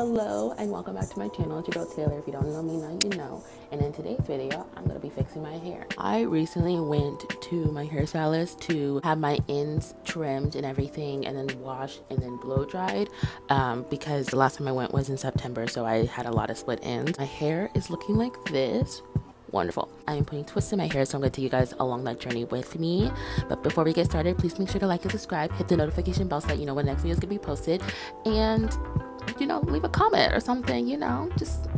hello and welcome back to my channel. It's your girl Taylor. If you don't know me now, you know. And in today's video, I'm to be fixing my hair. I recently went to my hairstylist to have my ends trimmed and everything and then washed and then blow dried um, because the last time I went was in September so I had a lot of split ends. My hair is looking like this wonderful. I am putting twists in my hair, so I'm going to take you guys along that journey with me. But before we get started, please make sure to like and subscribe, hit the notification bell so that you know when the next video is going to be posted, and you know, leave a comment or something. You know, just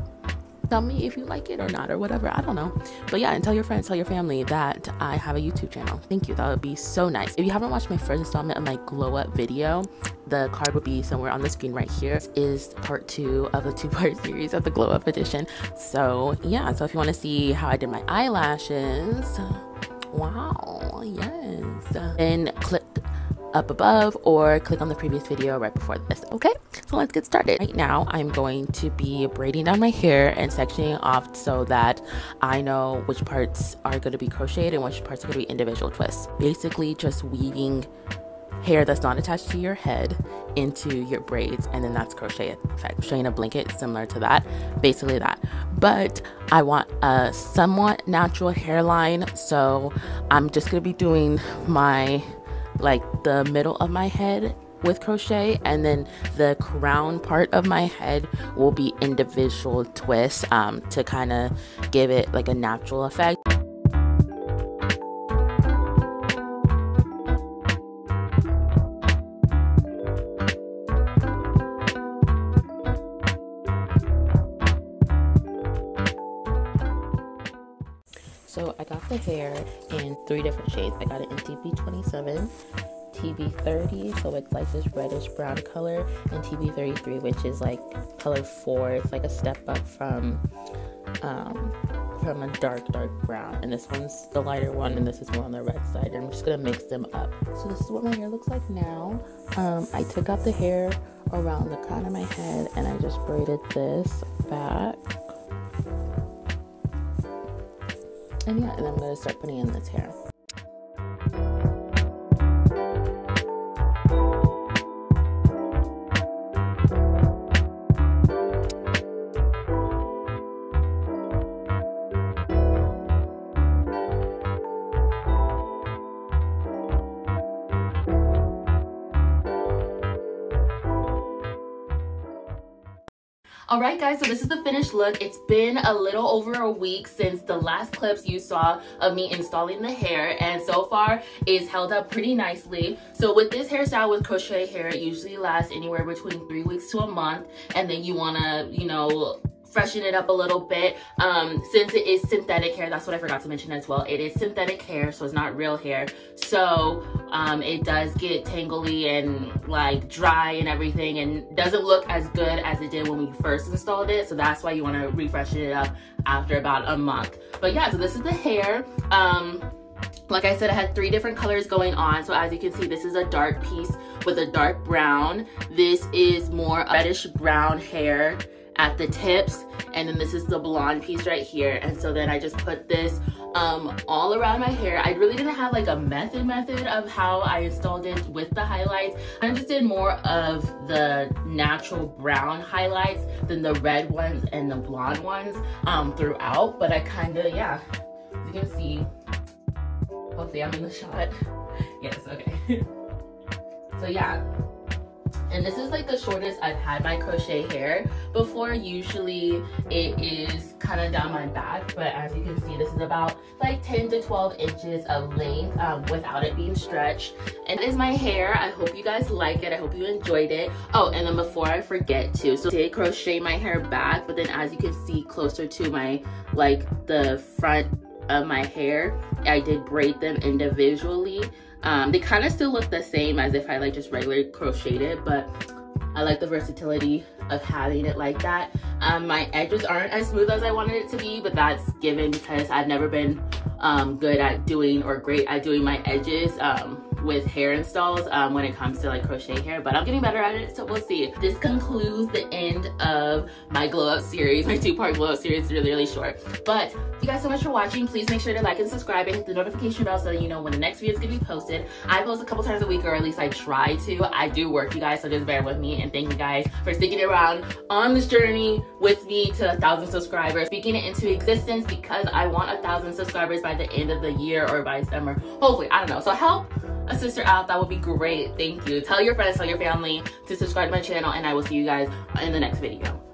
tell me if you like it or not or whatever. I don't know. But yeah, and tell your friends, tell your family that I have a YouTube channel. Thank you. That would be so nice. If you haven't watched my first installment of my glow up video, the card will be somewhere on the screen right here. This is part two of the two part series of the glow up edition. So yeah, so if you want to see how I did my eyelashes, wow, yes. And click up above or click on the previous video right before this okay? So let's get started. Right now i'm going to be braiding down my hair and sectioning off so that i know which parts are going to be crocheted and which parts are going to be individual twists. Basically just weaving hair that's not attached to your head into your braids and then that's crochet effect crocheting a blanket similar to that basically that. But i want a somewhat natural hairline so i'm just going to be doing my like the middle of my head with crochet and then the crown part of my head will be individual twists um, to kind of give it like a natural effect So I got the hair in three different shades. I got it in TB27, TB30, so it's like this reddish brown color, and TB33, which is like color four. It's like a step up from um, from a dark, dark brown. And this one's the lighter one, and this is more on the red side. And I'm just gonna mix them up. So this is what my hair looks like now. Um, I took out the hair around the crown of my head, and I just braided this back. And yeah, and I'm gonna start putting in this hair. All right guys so this is the finished look. It's been a little over a week since the last clips you saw of me installing the hair and so far it's held up pretty nicely. So with this hairstyle with crochet hair it usually lasts anywhere between three weeks to a month and then you want to you know freshen it up a little bit. Um, since it is synthetic hair that's what i forgot to mention as well. It is synthetic hair so it's not real hair. So um, it does get tangly and like dry and everything and doesn't look as good as it did when we first installed it. So that's why you want to refresh it up after about a month. But yeah so this is the hair. Um, like I said, I had three different colors going on. So as you can see, this is a dark piece with a dark brown. This is more reddish brown hair at the tips and then this is the blonde piece right here. And so then I just put this um, all around my hair. I really didn't have like a method method of how I installed it with the highlights. I just did more of the natural brown highlights than the red ones and the blonde ones um, throughout. But I kind of yeah you can see hopefully I'm in the shot. Yes okay. So yeah and this is like the shortest I've had my crochet hair. Before usually it is kind of down my back but as you can see this is about like 10 to 12 inches of length um, without it being stretched. And is my hair. I hope you guys like it. I hope you enjoyed it. Oh and then before I forget to so I crochet my hair back but then as you can see closer to my like the front of my hair I did braid them individually um, they kind of still look the same as if I like just regularly crocheted but I like the versatility of having it like that. Um, my edges aren't as smooth as I wanted it to be, but that's given because I've never been um, good at doing or great at doing my edges. Um, with hair installs um, when it comes to like crochet hair, but I'm getting better at it, so we'll see. This concludes the end of my glow up series, my two part glow up series, really, really short. But thank you guys so much for watching. Please make sure to like and subscribe and hit the notification bell so that you know when the next video is gonna be posted. I post a couple times a week, or at least I try to. I do work, you guys, so just bear with me. And thank you guys for sticking around on this journey with me to a thousand subscribers, speaking it into existence because I want a thousand subscribers by the end of the year or by summer. Hopefully, I don't know. So help a sister out, that would be great. Thank you. Tell your friends, tell your family to subscribe to my channel, and I will see you guys in the next video.